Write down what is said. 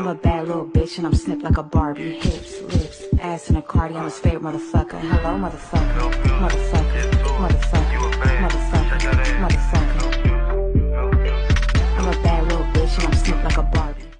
I'm a bad little bitch and I'm snipped like a Barbie. Hips, lips, ass in a cardi. I'm his favorite motherfucker. Hello, motherfucker. Motherfucker.